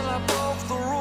till I broke the rules.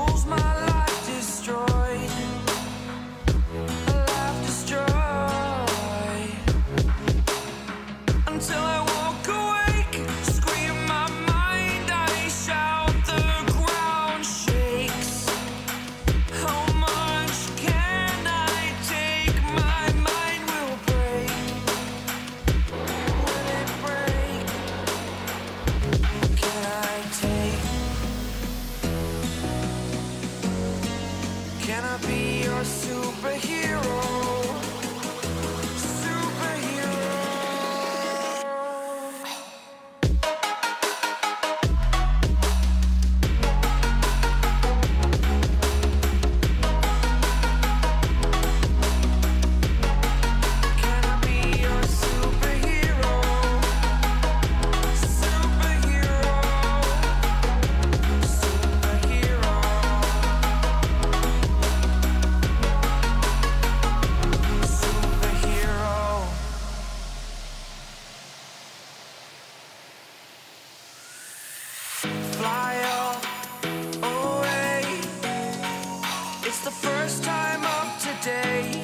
It's the first time of today.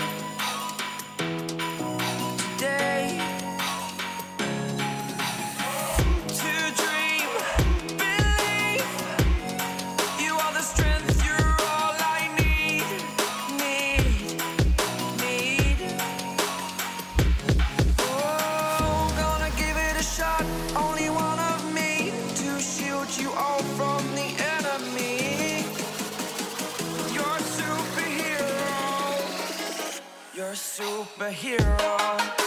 Today. To dream, believe. You are the strength, you're all I need. Need, need. Oh, gonna give it a shot. Only one of me to shield you all from the enemy. superhero.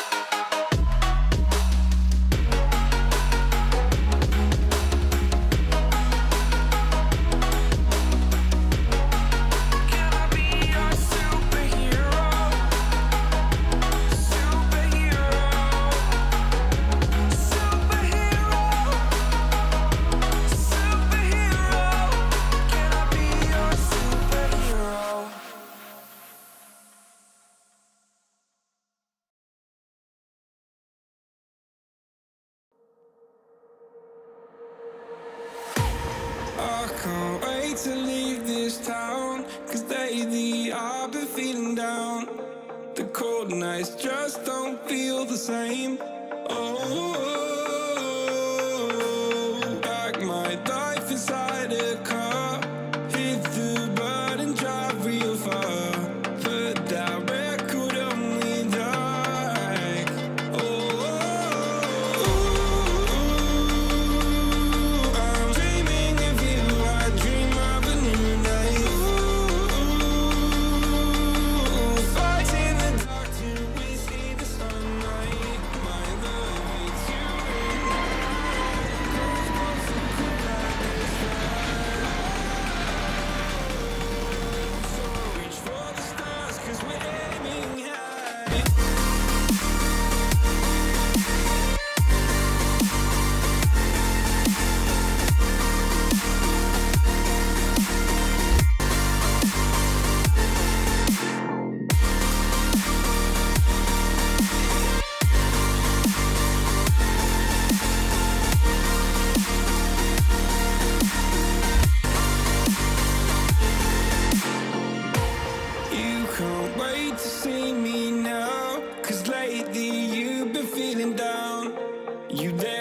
feeling down. The cold nights just don't feel the same. oh. You there?